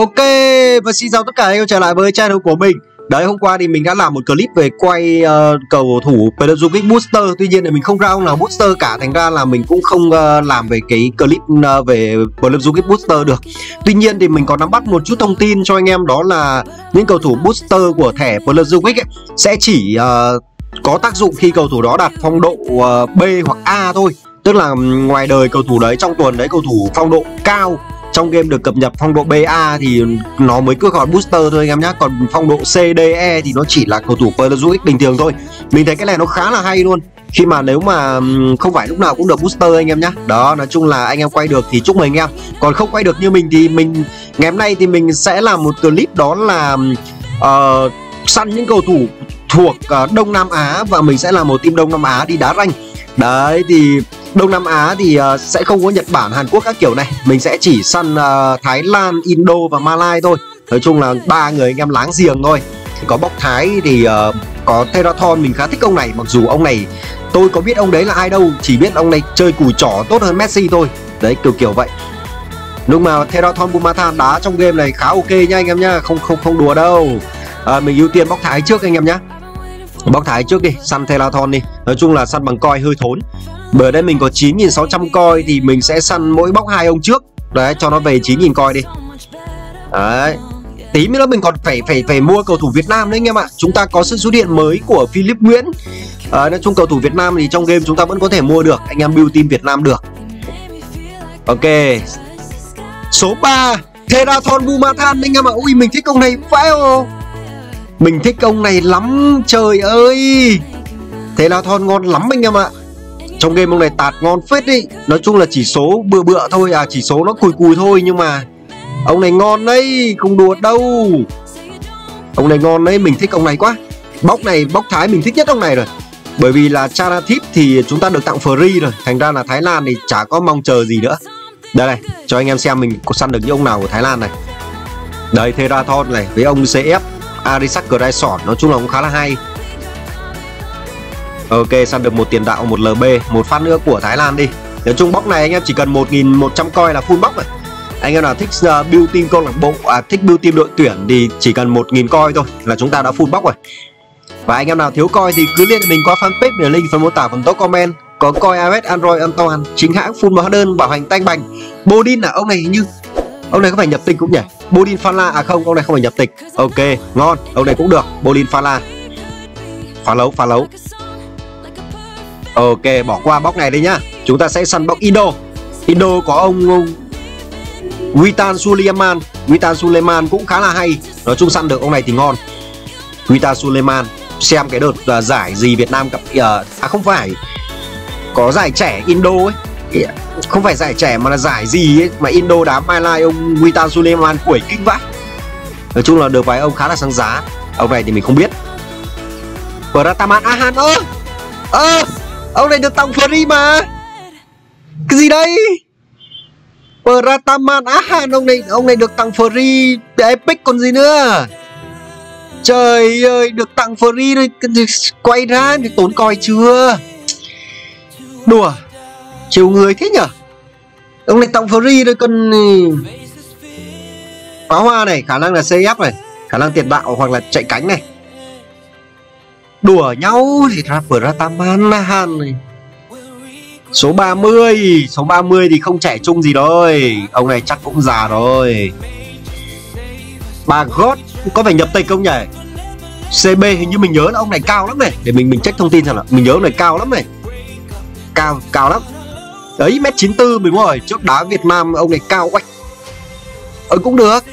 Ok và xin chào tất cả anh em trở lại với channel của mình. Đấy hôm qua thì mình đã làm một clip về quay uh, cầu thủ Peluzukic Booster Tuy nhiên thì mình không ra ông nào Booster cả Thành ra là mình cũng không uh, làm về cái clip uh, về Peluzukic Booster được. Tuy nhiên thì mình có nắm bắt một chút thông tin cho anh em Đó là những cầu thủ Booster của thẻ Peluzukic Sẽ chỉ uh, có tác dụng khi cầu thủ đó đạt phong độ uh, B hoặc A thôi. Tức là ngoài đời cầu thủ đấy trong tuần đấy cầu thủ phong độ cao trong game được cập nhật phong độ BA thì nó mới cứ gọi booster thôi anh em nhé còn phong độ CDE thì nó chỉ là cầu thủ Peluzuic bình thường thôi. Mình thấy cái này nó khá là hay luôn. Khi mà nếu mà không phải lúc nào cũng được booster anh em nhé đó nói chung là anh em quay được thì chúc mừng anh em còn không quay được như mình thì mình ngày hôm nay thì mình sẽ làm một clip đó là uh, săn những cầu thủ thuộc uh, Đông Nam Á và mình sẽ là một team Đông Nam Á đi đá ranh. Đấy thì Đông Nam Á thì uh, sẽ không có Nhật Bản, Hàn Quốc các kiểu này. Mình sẽ chỉ săn uh, Thái Lan, Indo và Malai thôi. Nói chung là ba người anh em láng giềng thôi. Có bóc Thái thì uh, có Terathon Mình khá thích ông này. Mặc dù ông này tôi có biết ông đấy là ai đâu Chỉ biết ông này chơi cùi trỏ tốt hơn Messi thôi. Đấy kiểu kiểu vậy. Nhưng mà Terathon Bumathan đá trong game này khá ok nha anh em nhá Không không không đùa đâu. À, Mình ưu tiên bóc Thái trước anh em nhá. Bóc Thái trước đi, săn Terathon đi. Nói chung là săn bằng coi hơi thốn bởi đây mình có 9.600 coi thì mình sẽ săn mỗi bóc hai ông trước. Đấy cho nó về 9.000 coi đi. Đấy. Tí nữa mình còn phải phải phải mua cầu thủ Việt Nam đấy anh em ạ. Chúng ta có sự xuất hiện mới của Philip Nguyễn. À, Nói chung cầu thủ Việt Nam thì trong game chúng ta vẫn có thể mua được. Anh em build team Việt Nam được. Ok. Số 3 Therathon Bumathan anh em ạ. Ui mình thích ông này vãi không Mình thích ông này lắm. Trời ơi. Therathon ngon lắm anh em ạ trong game ông này tạt ngon phết đi nói chung là chỉ số bừa bựa thôi à chỉ số nó cùi cùi thôi nhưng mà ông này ngon đấy, không đùa đâu. Ông này ngon đấy, mình thích ông này quá. Bóc này, bóc thái mình thích nhất ông này rồi. Bởi vì là Charathip thì chúng ta được tặng free rồi. Thành ra là Thái Lan thì chả có mong chờ gì nữa. Đây này, cho anh em xem mình có săn được những ông nào của Thái Lan này. Đây theraton này, với ông CF Arisak Grayson nói chung là cũng khá là hay. Ok săn được một tiền đạo một LB Một phát nữa của Thái Lan đi. Nói chung bóc này anh em chỉ cần 1.100 coi là full bóc rồi. Anh em nào thích uh, build team câu lạc bộ à, Thích build team đội tuyển thì chỉ cần 1.000 coi thôi Là chúng ta đã full bóc rồi. Và anh em nào thiếu coi thì cứ liên hệ mình qua fanpage để link phần mô tả phần top comment. Có coi iOS Android an toàn Chính hãng full hóa đơn bảo hành tanh bành. Bodin là ông này như Ông này có phải nhập tịch cũng nhỉ? Bodin Phala à không ông này không phải nhập tịch. Ok ngon ông này cũng được Bodin Phala Phá lấu phá lấu. Ok bỏ qua bóc này đi nhá. Chúng ta sẽ săn bóc Indo. Indo có ông, ông Witan Suleiman. Witan Suleiman cũng khá là hay. Nói chung săn được ông này thì ngon. Witan Suleiman Xem cái đợt uh, giải gì Việt Nam gặp uh, à, à không phải. Có giải trẻ Indo ấy. Không phải giải trẻ mà là giải gì ấy Mà Indo đá Mai Lai ông Witan Suleiman quẩy kinh vãi. Nói chung là được vài ông khá là sáng giá. Ông này thì mình không biết. Prataman Ahan à, ơ ơ! Ông này được tặng free mà. Cái gì đây? Prataman. À, ông này ông này được tặng free Epic còn gì nữa? Trời ơi được tặng free rồi Quay ra thì tốn coi chưa? Đùa Chiều người thế nhở? Ông này tặng free rồi còn Pháo hoa này khả năng là CF này Khả năng tiền đạo hoặc là chạy cánh này đùa nhau thì ra vừa ra tam này. Số 30 Số 30 thì không trẻ trung gì rồi. Ông này chắc cũng già rồi. Bà gót Có phải nhập tịch không nhỉ? CB hình như mình nhớ là ông này cao lắm này. Để mình mình check thông tin xem là Mình nhớ ông này cao lắm này. Cao, cao lắm. Đấy mét 94 mình rồi Trước đá Việt Nam ông này cao quách Ờ cũng được.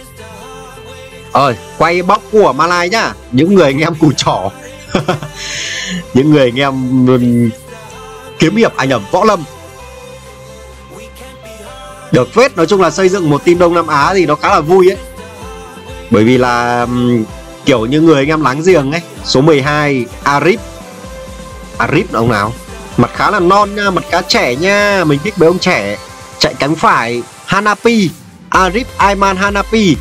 Ờ quay bóc của Malai nhá. Những người anh em cù trỏ những người anh em kiếm hiệp anh nhầm, võ lâm. Được phết nói chung là xây dựng một team đông nam á thì nó khá là vui ấy. Bởi vì là kiểu như người anh em láng giềng ấy, số 12 arif. Arif là ông nào? Mặt khá là non nha, mặt khá trẻ nha, mình thích mấy ông trẻ. Chạy cánh phải, hanapi. Arif ayman hanapi.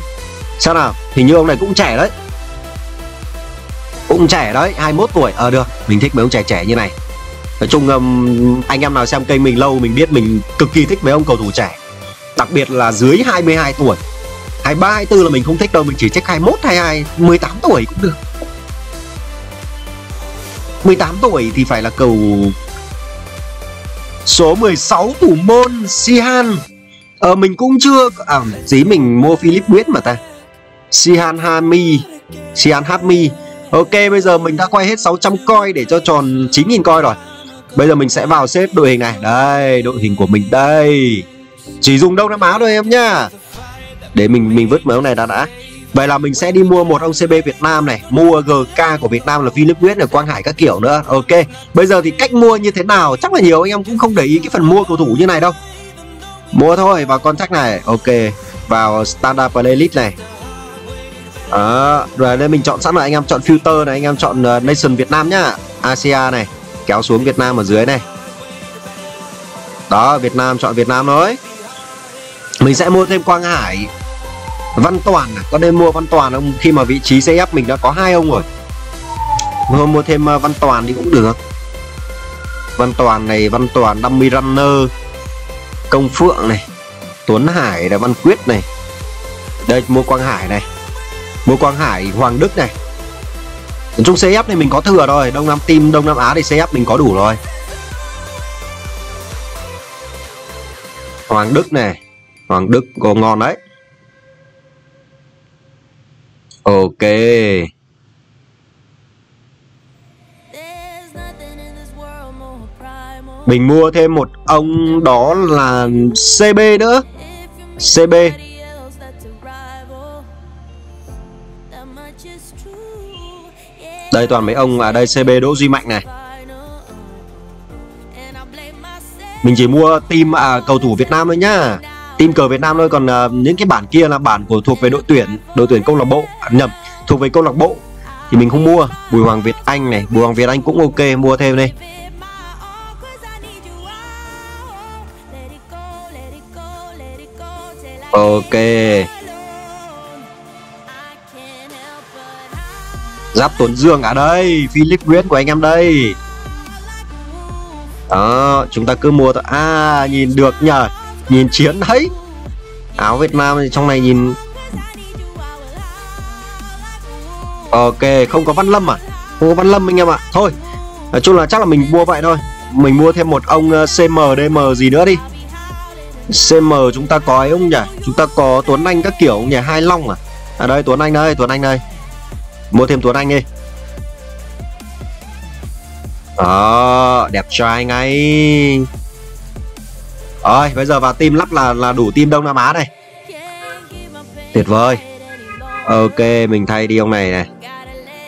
Sao nào, hình như ông này cũng trẻ đấy cũng trẻ đấy 21 tuổi. Ờ à, được mình thích mấy ông trẻ trẻ như này. Nói chung um, anh em nào xem kênh mình lâu mình biết mình cực kỳ thích mấy ông cầu thủ trẻ. Đặc biệt là dưới 22 tuổi. 23 24 là mình không thích đâu mình chỉ check 21 22 18 tuổi cũng được. 18 tuổi thì phải là cầu số 16 thủ môn Sihan. Ờ mình cũng chưa à dí mình mua Philip Quyết mà ta. Sihan Hami Sihan Hami. Ok, bây giờ mình đã quay hết 600 coin để cho tròn 9.000 coin rồi. Bây giờ mình sẽ vào xếp đội hình này. Đây, đội hình của mình đây. Chỉ dùng Đông Nam Á thôi em nhá. Để mình mình vứt mấy ông này đã đã. Vậy là mình sẽ đi mua một ông CB Việt Nam này. Mua GK của Việt Nam là Philip Quyết này, Quang Hải các kiểu nữa. Ok, Bây giờ thì cách mua như thế nào? Chắc là nhiều anh em cũng không để ý cái phần mua cầu thủ như này đâu. Mua thôi, vào contract này. Ok, Vào Standard Playlist này đó, rồi đây mình chọn sẵn rồi anh em chọn filter này anh em chọn uh, nation Việt Nam nhá. Asia này kéo xuống Việt Nam ở dưới này. Đó Việt Nam chọn Việt Nam thôi. Mình sẽ mua thêm Quang Hải. Văn Toàn à, có nên mua Văn Toàn không? Khi mà vị trí CF mình đã có hai ông rồi. Mua mua thêm uh, Văn Toàn thì cũng được. Văn Toàn này Văn Toàn Dummy Runner Công Phượng này Tuấn Hải là Văn Quyết này. Đây mua Quang Hải này mối Quang Hải, Hoàng Đức này. Chung CF này mình có thừa rồi Đông Nam Team, Đông Nam Á thì CF mình có đủ rồi. Hoàng Đức này Hoàng Đức có ngon đấy. Ok. Mình mua thêm một ông đó là CB nữa. CB Đây toàn mấy ông ở đây CB Đỗ Duy Mạnh này. Mình chỉ mua team à, cầu thủ Việt Nam thôi nhá. Team cờ Việt Nam thôi còn à, những cái bản kia là bản của thuộc về đội tuyển Đội tuyển câu lạc bộ à, Nhầm thuộc về câu lạc bộ Thì mình không mua. Bùi Hoàng Việt Anh này Bùi Hoàng Việt Anh cũng ok mua thêm đi. Ok. Giáp Tuấn Dương ở đây, Philip Nguyễn của anh em đây. Đó, Chúng ta cứ mua thôi. À nhìn được nhờ, Nhìn chiến thấy Áo Việt Nam thì trong này nhìn. Ok, không có Văn Lâm à? Không có Văn Lâm anh em ạ. Thôi, Nói chung là chắc là mình mua vậy thôi. Mình mua thêm một ông ờ, CMDM gì nữa đi. CM chúng ta có ấy không nhỉ? Chúng ta có Tuấn Anh các kiểu không nhỉ? Hai Long à? À đây, Tuấn Anh đây, Tuấn Anh đây mua thêm Tuấn Anh đi. Đó, đẹp trai ngay rồi bây giờ vào team lắp là là đủ team Đông Nam Á này. Tuyệt vời. Ok, mình thay đi ông này này.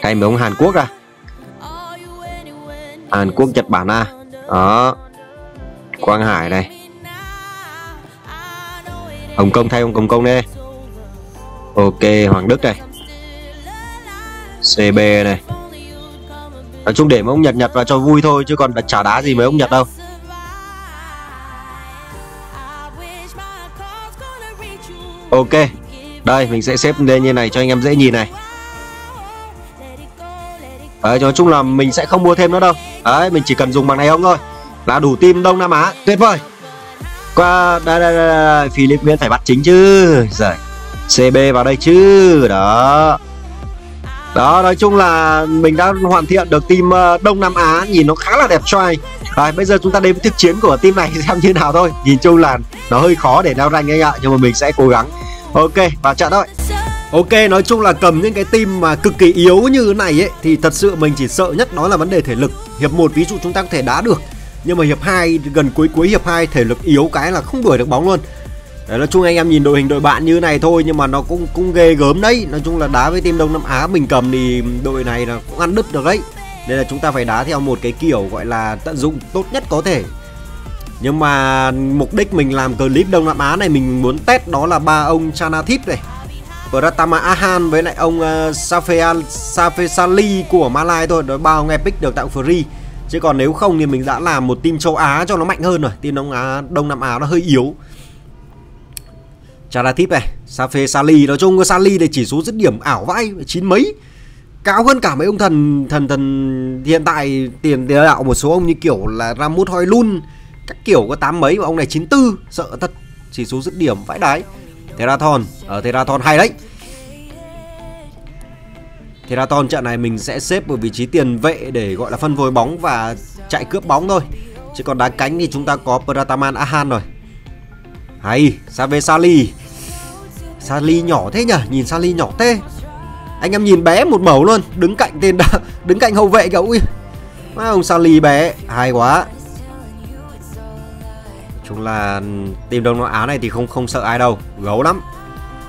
Thay mấy ông Hàn Quốc ra Hàn Quốc, Nhật Bản à? Đó. Quang Hải này. Hồng Kông, thay ông Hồng Kông đi. Ok, Hoàng Đức này. CB này. Nói chung để mấy ông Nhật Nhật vào cho vui thôi Chứ còn chả đá gì mấy ông Nhật đâu. Ok Đây mình sẽ xếp lên như này cho anh em dễ nhìn này. Đấy nói chung là mình sẽ không mua thêm nữa đâu. Đấy mình chỉ cần dùng bằng này không thôi. Là đủ team Đông Nam Á Tuyệt vời. Qua đây đây đây, đây. Philip Nguyễn phải bắt chính chứ. Rồi CB vào đây chứ. Đó đó nói chung là mình đã hoàn thiện được team ờ, Đông Nam Á nhìn nó khá là đẹp trai rồi bây giờ chúng ta đến với thực chiến của team này xem như nào thôi nhìn chung là nó hơi khó để leo ranh anh ạ nhưng mà mình sẽ cố gắng ok vào trận thôi Ok, nói chung là cầm những cái team mà cực kỳ yếu như thế này ấy thì thật sự mình chỉ sợ nhất đó là vấn đề thể lực. Hiệp 1 ví dụ chúng ta có thể đá được, nhưng mà hiệp 2 gần cuối cuối hiệp 2 thể lực yếu cái là không đuổi được bóng luôn. Đấy, nói chung anh em nhìn đội hình đội bạn như này thôi nhưng mà nó cũng cũng ghê gớm đấy. Nói chung là đá với team đông nam á mình cầm thì đội này là cũng ăn đứt được đấy. Nên là chúng ta phải đá theo một cái kiểu gọi là tận dụng tốt nhất có thể. Nhưng mà mục đích mình làm clip đông nam á này mình muốn test đó là ba ông chanathip này. Pratama Ahan với lại ông ờ, uh, Safeal Safesali của Malai thôi. Đó ba ông epic được tặng free. Chứ còn nếu không thì mình đã làm một team châu Á cho nó mạnh hơn rồi. Team đông Á Đông Nam Á nó hơi yếu. Charatip này Safe Sali nói chung Sali thì chỉ số dứt điểm ảo vãi, chín mấy. Cao hơn cả mấy ông thần thần thần hiện tại, tiền tiền đạo một số ông như kiểu là Ramut Hoylun các kiểu có tám mấy mà ông này 94 sợ thật, chỉ số dứt điểm vãi đái. Theraton ở ờ, Theraton hay đấy. Theraton trận này mình sẽ xếp ở vị trí tiền vệ để gọi là phân phối bóng và chạy cướp bóng thôi. Chứ còn đá cánh thì chúng ta có Prataman Ahan rồi. Hay Save Sali Sali nhỏ thế nhỉ Nhìn Sali nhỏ thế Anh em nhìn bé một mẩu luôn, Đứng cạnh tên đã Đứng cạnh hậu vệ kìa. Ui. Má, ông Sali bé, Hay quá. Chúng là Team Đông Nam Á này thì không không sợ ai đâu, Gấu lắm.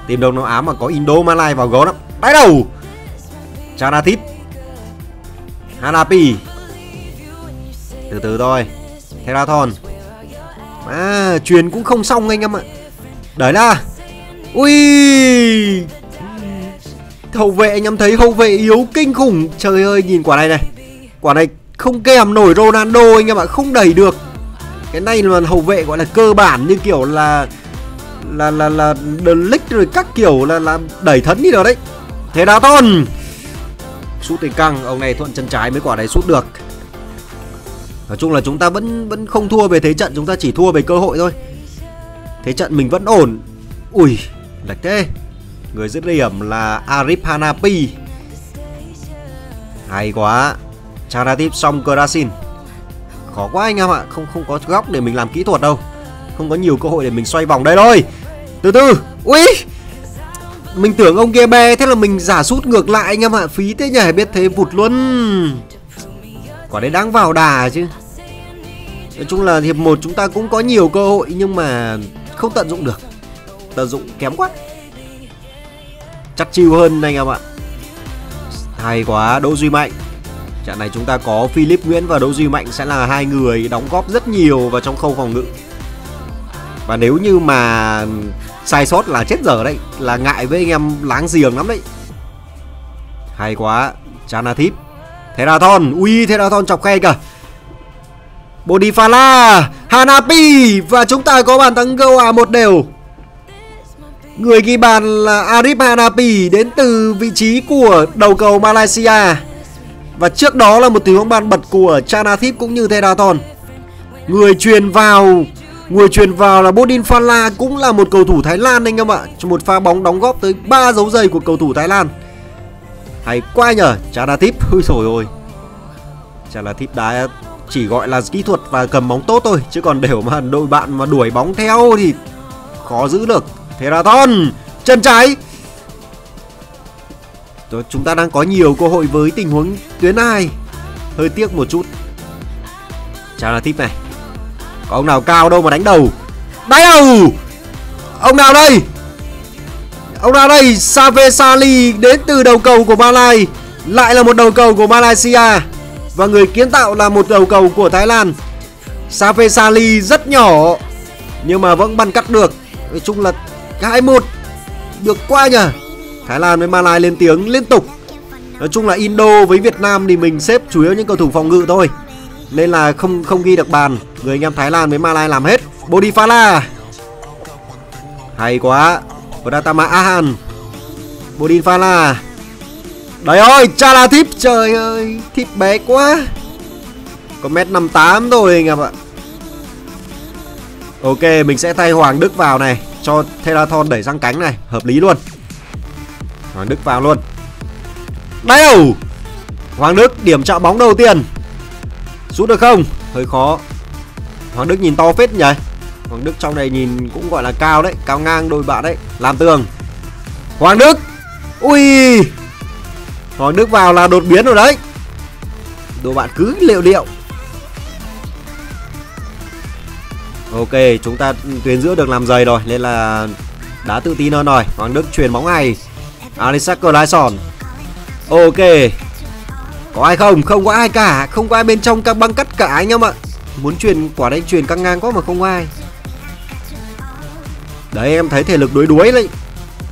Team Đông Nam Á mà có Indo Malai vào gấu lắm. Đáy đầu! Chanatip Hanapi. Từ từ thôi. Theraton À truyền cũng không xong anh em ạ. Đấy là Ui. Hậu vệ, anh em thấy hậu vệ yếu kinh khủng. Trời ơi, nhìn quả này này. Quả này không kèm nổi Ronaldo anh em ạ, Không đẩy được. Cái này là hậu vệ gọi là cơ bản như kiểu là Là là là The League rồi các kiểu là là đẩy thấn đi rồi đấy. Thế đá ton Sút thì căng, Ông này thuận chân trái mới quả này sút được. Nói chung là chúng ta vẫn vẫn không thua về thế trận, Chúng ta chỉ thua về cơ hội thôi. Thế trận mình vẫn ổn. Ui lệch thế Người dứt điểm là Arif Hanapi Hay quá. Charatip xong Krasin Khó quá anh em ạ, Không không có góc để mình làm kỹ thuật đâu. Không có nhiều cơ hội để mình xoay vòng đây thôi. Từ từ. Ui! Mình tưởng ông kia be Thế là mình giả sút ngược lại anh em ạ. Phí thế nhỉ, biết thế vụt luôn. Quả đấy đáng vào đà chứ. Nói chung là hiệp 1 chúng ta cũng có nhiều cơ hội Nhưng mà không tận dụng được. Tận dụng kém quá. Chắc chiêu hơn anh em ạ. Hay quá, Đỗ Duy Mạnh. Trận này chúng ta có Philip Nguyễn và Đỗ Duy Mạnh sẽ là hai người đóng góp rất nhiều vào trong khâu phòng ngự. Và nếu như mà sai sót là chết dở đấy, Là ngại với anh em láng giềng lắm đấy. Hay quá, Chanathip Theraton Ui Theraton chọc khe kìa. Bodifala, Hanapi, Và chúng ta có bàn thắng gâu à một đều. Người ghi bàn là Arif Hanapi Đến từ vị trí của đầu cầu Malaysia. Và trước đó là một tình huống bàn bật của Chanathip cũng như Theraton Người truyền vào, Người truyền vào là Bodin Phala cũng là một cầu thủ Thái Lan anh em ạ. Một pha bóng đóng góp tới 3 dấu giày của cầu thủ Thái Lan. Hay quá nhở Chanathip Ui rồi ôi. Chanathip đá chỉ gọi là kỹ thuật và cầm bóng tốt thôi, chứ còn đều mà đội bạn mà đuổi bóng theo thì khó giữ được. Theraton chân trái Rồi, chúng ta đang có nhiều cơ hội với tình huống tuyến hai. Hơi tiếc một chút. Chào là tip này. Có ông nào cao đâu mà đánh đầu? Đánh đầu ông nào đây? Ông nào đây? Save Sali đến từ đầu cầu của Malai lại là một đầu cầu của Malaysia. Và người kiến tạo là một đầu cầu của Thái Lan. Save Sali rất nhỏ Nhưng mà vẫn bắn cắt được. Nói chung là 2-1 Được qua nhờ. Thái Lan với Malai lên tiếng liên tục. Nói chung là Indo với Việt Nam thì mình xếp chủ yếu những cầu thủ phòng ngự thôi. Nên là không không ghi được bàn. Người anh em Thái Lan với Malai làm hết. Bodifala Hay quá. Pratama Ahan. Bodifala Đấy ơi, cha là thíp Trời ơi, thíp bé quá. Có mét 58 thôi anh em ạ. Ok, mình sẽ thay Hoàng Đức vào này. Cho Theraton đẩy sang cánh này, Hợp lý luôn. Hoàng Đức vào luôn. Đeo Hoàng Đức điểm chạm bóng đầu tiên. Sút được không? Hơi khó. Hoàng Đức nhìn to phết nhỉ? Hoàng Đức trong này nhìn cũng gọi là cao đấy, Cao ngang đôi bạn đấy, Làm tường. Hoàng Đức! Ui! Hoàng Đức vào là đột biến rồi đấy. Đồ bạn cứ liệu điệu Ok, chúng ta tuyến giữa được làm dày rồi, Nên là đã tự tin hơn rồi. Hoàng Đức truyền bóng này Alisak Lyson Ok. Có ai không? Không có ai cả. Không có ai bên trong các băng cắt cả anh em ạ. Muốn truyền quả đánh truyền căng ngang quá mà không ai. Đấy, em thấy thể lực đuối đuối đấy.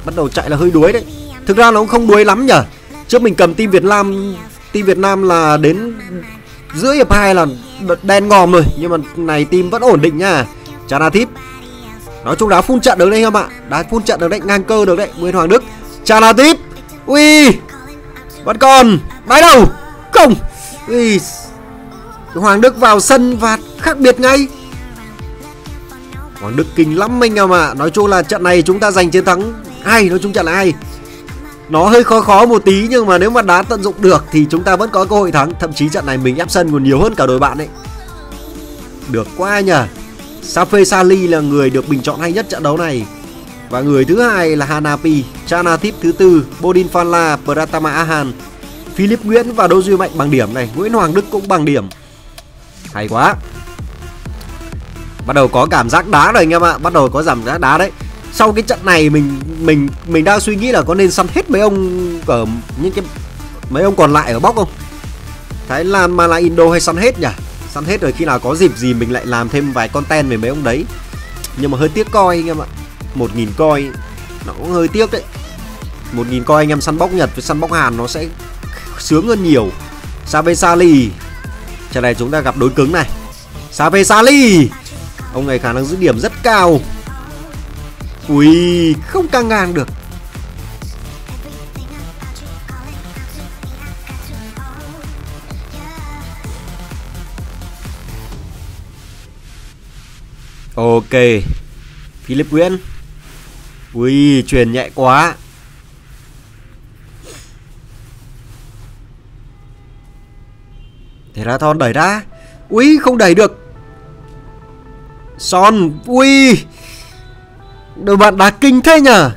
Bắt đầu chạy là hơi đuối đấy. Thực ra nó cũng không đuối lắm nhở. Trước mình cầm team Việt Nam, Team Việt Nam là đến giữa hiệp 2 là đen ngòm rồi Nhưng mà này team vẫn ổn định nha. Chanathip Nói chung đá phun trận được đấy em ạ. Đá phun trận được đấy, ngang cơ được đấy Nguyễn Hoàng Đức. Chanathip Ui. Vẫn còn. Đáy đầu. Không. Ui. Hoàng Đức vào sân và khác biệt ngay. Hoàng Đức kinh lắm anh em ạ. À. Nói chung là trận này chúng ta giành chiến thắng hay Nói chung trận là hay nó hơi khó khó một tí, Nhưng mà nếu mà đá tận dụng được Thì chúng ta vẫn có cơ hội thắng. Thậm chí trận này mình ép sân còn nhiều hơn cả đội bạn ấy. Được quá nhờ. Safe Sali là người được bình chọn hay nhất trận đấu này. Và người thứ hai là Hanapi, Chanatip thứ tư, Bodin Phanla, Pratama Ahan, Philip Nguyễn và Đỗ Duy Mạnh bằng điểm này. Nguyễn Hoàng Đức cũng bằng điểm. Hay quá. Bắt đầu có cảm giác đá rồi anh em ạ. Bắt đầu có cảm giác đá đấy. Sau cái trận này mình mình mình đang suy nghĩ là có nên săn hết mấy ông ở những cái mấy ông còn lại ở bóc không? Thái Lan, mà là Indo hay săn hết nhỉ? Săn hết rồi khi nào có dịp gì mình lại làm thêm vài content về mấy ông đấy. Nhưng mà hơi tiếc coi anh em ạ. Một nghìn coi Nó cũng hơi tiếc đấy. Một nghìn coi anh em săn bóc Nhật với săn bóc Hàn nó sẽ sướng hơn nhiều. Save Sali. Trận này chúng ta gặp đối cứng này. Save Sali. Ông này khả năng giữ điểm rất cao. Ui, Không căng ngang được. Ok, Philip Nguyễn. Ui truyền nhẹ quá. Thế ra, thon, đẩy ra. Ui, không đẩy được. Son, Ui. Đội bạn đá kinh thế nhở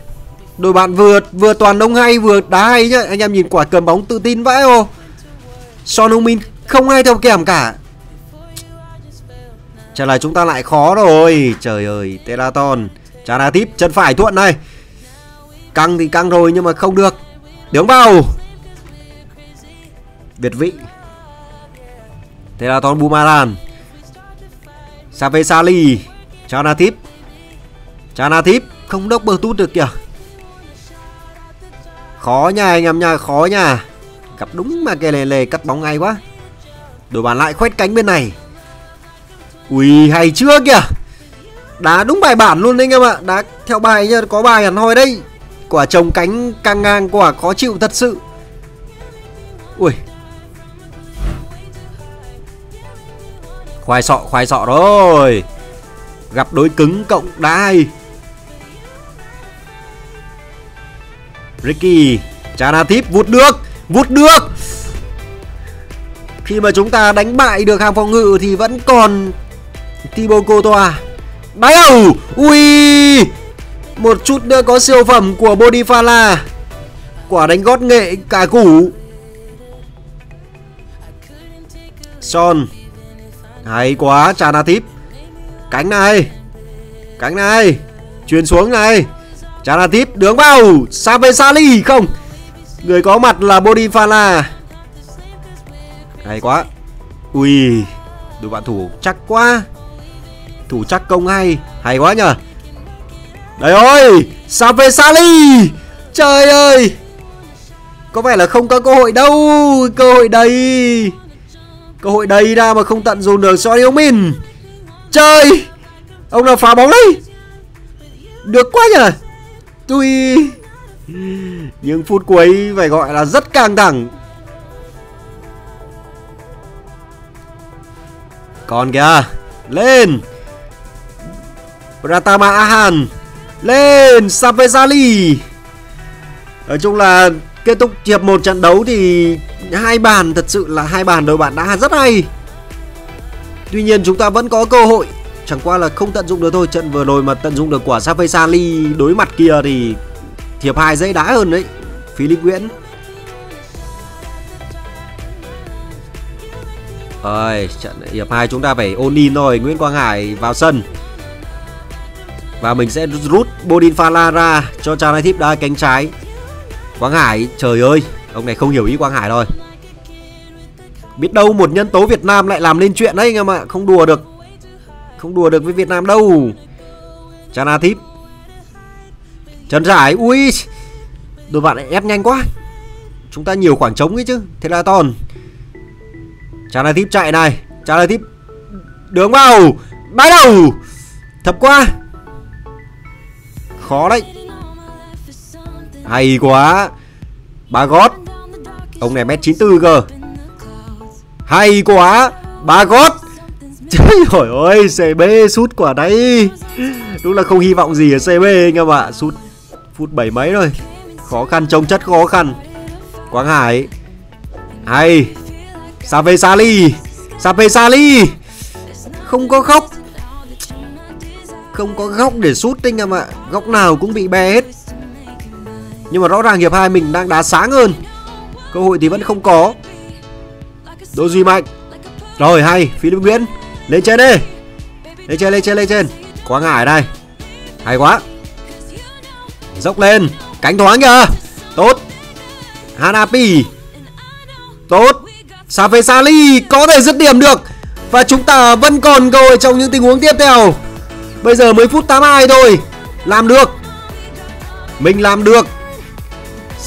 Đội bạn vừa vừa toàn đông hay, vừa đá hay nhá. Anh em nhìn quả cầm bóng tự tin vãi ô. Son Heung Min không ai theo kèm cả. Trả lời chúng ta lại khó rồi. Trời ơi Telaton Chana tiếp, chân phải thuận này. Căng thì căng rồi nhưng mà không được. Đứng vào. Việt vị Teraton Bumaran. Save Sali Chana Chana tiếp Không đốc bờ tút được kìa. Khó nha anh em nha, Khó nha. Gặp đúng mà kề lề lề cắt bóng ngay quá. Đội bàn lại khoét cánh bên này. Ui, hay chưa kìa. Đá đúng bài bản luôn đấy anh em ạ. Đá theo bài nha, Có bài hẳn hoi đây Quả trồng cánh căng ngang, quả khó chịu thật sự. Ui. Khoai sọ khoai sọ rồi. Gặp đối cứng cộng đai Ricky Chanatip vụt được Vụt được. Khi mà chúng ta đánh bại được hàng phòng ngự Thì vẫn còn Thibaut Courtois. Đáy ẩu, Ui! Một chút nữa có siêu phẩm của Bodifala Quả đánh gót nghệ cả củ. Son hay quá Chanatip Cánh này Cánh này Truyền xuống này. Chanathip đứng vào. Save Sali không. Người có mặt là Bodifala Hay quá. Ui Đội bạn thủ chắc quá. Thủ chắc công hay. Hay quá nhờ. Đây ơi Save Sali Trời ơi. Có vẻ là không có cơ hội đâu. Cơ hội đầy. Cơ hội đầy ra mà không tận dụng được Son Heung-min Trời. Ông nào phá bóng đấy? Được quá nhờ. Tuy. Những phút cuối phải gọi là rất căng thẳng. Còn kìa Lên. Pratama Ahan Lên Sapezali Nói chung là Kết thúc hiệp một trận đấu thì hai bàn thật sự là hai bàn đội bạn đã rất hay. Tuy nhiên chúng ta vẫn có cơ hội, chẳng qua là không tận dụng được thôi. Trận vừa rồi mà tận dụng được quả Safei Sali đối mặt kia thì thiệp hai dễ đá hơn đấy. Philip Nguyễn. ơi trận hiệp hai chúng ta phải ôn in rồi, Nguyễn Quang Hải vào sân. Và mình sẽ rút Bodin Phala ra cho China Thip đá cánh trái Quang Hải trời ơi Ông này không hiểu ý Quang Hải rồi Biết đâu một nhân tố Việt Nam lại làm nên chuyện đấy anh em ạ Không đùa được không đùa được với Việt Nam đâu. Chana Thíp Trần Giải Ui Đội bạn lại ép nhanh quá. Chúng ta nhiều khoảng trống ấy chứ Thế là toàn. Chana Thíp chạy này Chana Thíp Đường vào Đáy đầu. Thập quá, Khó đấy. Hay quá. Ba gót. Ông này mét 94 cơ. Hay quá. Ba gót. Trời ơi CB sút quả đấy Đúng là không hy vọng gì ở CB anh em ạ. Sút phút bảy mấy rồi. Khó khăn, trông chất khó khăn. Quang Hải. Hay. Save Sali. Save Sali. Không có góc. Không có góc để sút, anh em ạ. Góc nào cũng bị bè hết. Nhưng mà rõ ràng hiệp hai mình đang đá sáng hơn. Cơ hội thì vẫn không có. Đỗ Duy Mạnh. Rồi, hay. Philip Nguyễn. Lên trên đi. Lên trên lên trên lên trên. Quang Hải đây. Hay quá. Dốc lên. Cánh thoáng kìa. Tốt. Hanapi. Tốt. Safe Sali có thể dứt điểm được. Và chúng ta vẫn còn cơ hội trong những tình huống tiếp theo. Bây giờ mới phút 82 thôi. Làm được. Mình làm được.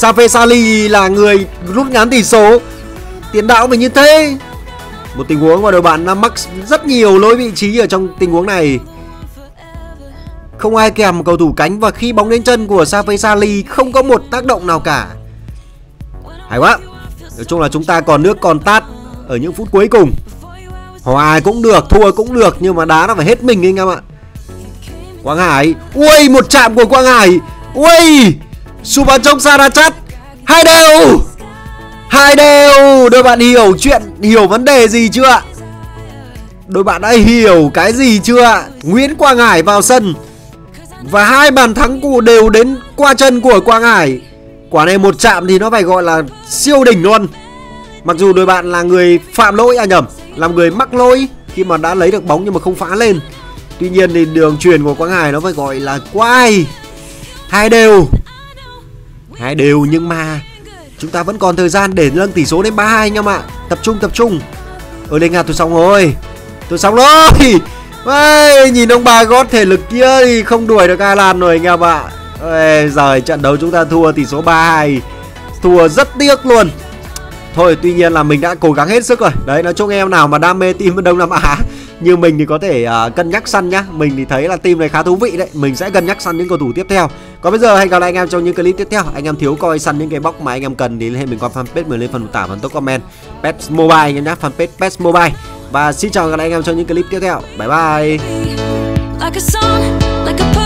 Safe Sali là người rút ngắn tỷ số. Tiền đạo mình như thế. Một tình huống mà đội bạn đã mắc rất nhiều lỗi vị trí ở trong tình huống này. Không ai kèm cầu thủ cánh và khi bóng đến chân của Safe Sali không có một tác động nào cả. Hay quá. Nói chung là chúng ta còn nước còn tát ở những phút cuối cùng. Hòa cũng được, thua cũng được Nhưng mà đá nó phải hết mình anh em ạ. Quang Hải Ui, một chạm của Quang Hải. Ui, Subachong Sarachat Hai đều. Hai đều. Đôi bạn hiểu chuyện, Hiểu vấn đề gì chưa ạ? Đôi bạn đã hiểu cái gì chưa ạ? Nguyễn Quang Hải vào sân. Và hai bàn thắng cụ đều đến qua chân của Quang Hải. Quả này một chạm thì nó phải gọi là siêu đỉnh luôn. Mặc dù đôi bạn là người phạm lỗi à nhầm làm người mắc lỗi khi mà đã lấy được bóng nhưng mà không phá lên. Tuy nhiên thì đường truyền của Quang Hải nó phải gọi là quay Hai đều. Hai đều nhưng mà Chúng ta vẫn còn thời gian để nâng tỷ số lên 3-2 anh em ạ. Tập trung tập trung. Ôi lên Hà tôi xong rồi. Tôi xong rồi. Ê, Nhìn ông bà gót thể lực kia thì không đuổi được Alan rồi anh em ạ. Ê, giời trận đấu chúng ta thua tỷ số 3-2 Thua rất tiếc luôn. Thôi tuy nhiên là mình đã cố gắng hết sức rồi. Đấy nói chung em nào mà đam mê team Đông Nam Á Như mình thì có thể uh, cân nhắc săn nhá. Mình thì thấy là team này khá thú vị đấy. Mình sẽ cân nhắc săn những cầu thủ tiếp theo. Còn bây giờ hẹn gặp lại anh em trong những clip tiếp theo. Anh em thiếu coi săn những cái box mà anh em cần Thì liên hệ mình qua fanpage mình lên phần mô tả phần tốt comment. Pet Mobile anh em nhé Fanpage Pet Mobile. Và xin chào gặp lại anh em trong những clip tiếp theo. Bye bye. Like a song, like a